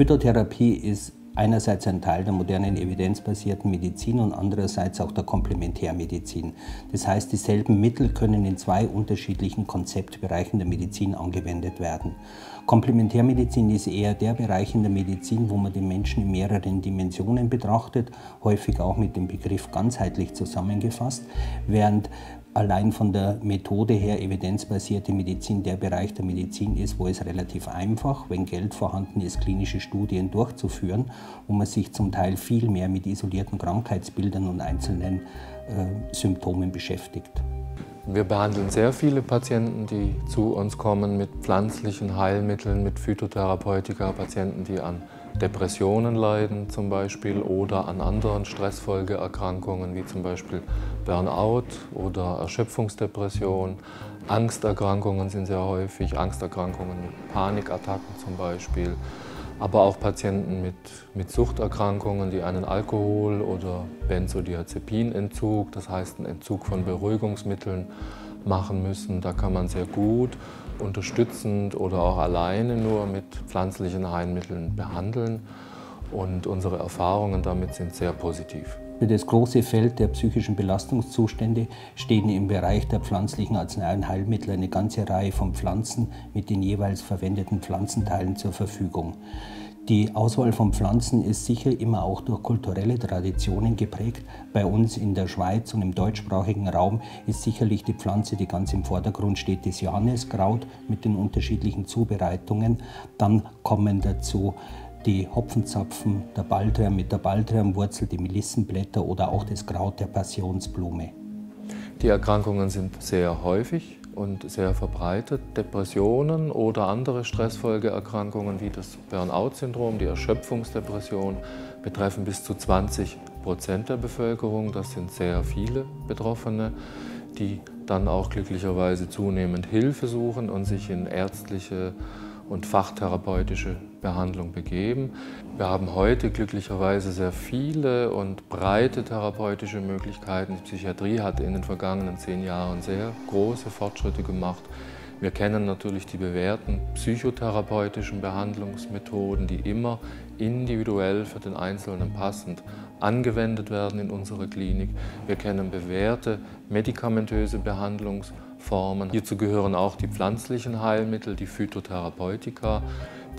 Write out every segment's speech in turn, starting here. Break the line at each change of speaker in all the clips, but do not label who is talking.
Phytotherapie ist einerseits ein Teil der modernen evidenzbasierten Medizin und andererseits auch der Komplementärmedizin. Das heißt, dieselben Mittel können in zwei unterschiedlichen Konzeptbereichen der Medizin angewendet werden. Komplementärmedizin ist eher der Bereich in der Medizin, wo man den Menschen in mehreren Dimensionen betrachtet, häufig auch mit dem Begriff ganzheitlich zusammengefasst, während allein von der Methode her evidenzbasierte Medizin der Bereich der Medizin ist, wo es relativ einfach, wenn Geld vorhanden ist, klinische Studien durchzuführen, wo man sich zum Teil viel mehr mit isolierten Krankheitsbildern und einzelnen äh, Symptomen beschäftigt.
Wir behandeln sehr viele Patienten, die zu uns kommen mit pflanzlichen Heilmitteln, mit Phytotherapeutika, Patienten, die an Depressionen leiden zum Beispiel oder an anderen Stressfolgeerkrankungen wie zum Beispiel Burnout oder Erschöpfungsdepression. Angsterkrankungen sind sehr häufig, Angsterkrankungen mit Panikattacken zum Beispiel, aber auch Patienten mit, mit Suchterkrankungen, die einen Alkohol- oder Benzodiazepinentzug, das heißt einen Entzug von Beruhigungsmitteln, machen müssen. Da kann man sehr gut unterstützend oder auch alleine nur mit pflanzlichen Heilmitteln behandeln. Und unsere Erfahrungen damit sind sehr positiv.
Für das große Feld der psychischen Belastungszustände stehen im Bereich der pflanzlichen Arznei- und Heilmittel eine ganze Reihe von Pflanzen mit den jeweils verwendeten Pflanzenteilen zur Verfügung. Die Auswahl von Pflanzen ist sicher immer auch durch kulturelle Traditionen geprägt. Bei uns in der Schweiz und im deutschsprachigen Raum ist sicherlich die Pflanze, die ganz im Vordergrund steht, das Johanniskraut mit den unterschiedlichen Zubereitungen. Dann kommen dazu die Hopfenzapfen, der Baldrian mit der Baldrianwurzel, die Melissenblätter oder auch das Kraut der Passionsblume.
Die Erkrankungen sind sehr häufig und sehr verbreitet. Depressionen oder andere Stressfolgeerkrankungen wie das Burnout-Syndrom, die Erschöpfungsdepression, betreffen bis zu 20 Prozent der Bevölkerung. Das sind sehr viele Betroffene, die dann auch glücklicherweise zunehmend Hilfe suchen und sich in ärztliche und fachtherapeutische Behandlung begeben. Wir haben heute glücklicherweise sehr viele und breite therapeutische Möglichkeiten. Die Psychiatrie hat in den vergangenen zehn Jahren sehr große Fortschritte gemacht. Wir kennen natürlich die bewährten psychotherapeutischen Behandlungsmethoden, die immer individuell für den Einzelnen passend angewendet werden in unserer Klinik. Wir kennen bewährte medikamentöse Behandlungsformen. Hierzu gehören auch die pflanzlichen Heilmittel, die Phytotherapeutika,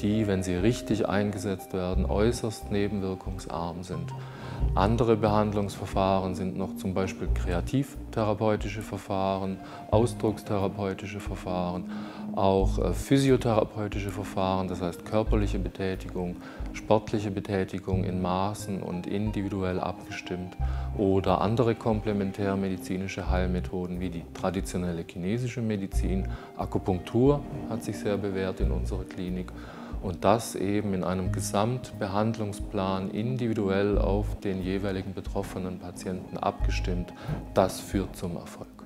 die, wenn sie richtig eingesetzt werden, äußerst nebenwirkungsarm sind. Andere Behandlungsverfahren sind noch zum Beispiel kreativtherapeutische Verfahren, ausdruckstherapeutische Verfahren, auch äh, physiotherapeutische Verfahren, das heißt körperliche Betätigung, sportliche Betätigung in Maßen und individuell abgestimmt oder andere komplementärmedizinische Heilmethoden wie die traditionelle chinesische Medizin. Akupunktur hat sich sehr bewährt in unserer Klinik und das eben in einem Gesamtbehandlungsplan individuell auf den jeweiligen betroffenen Patienten abgestimmt, das führt zum Erfolg.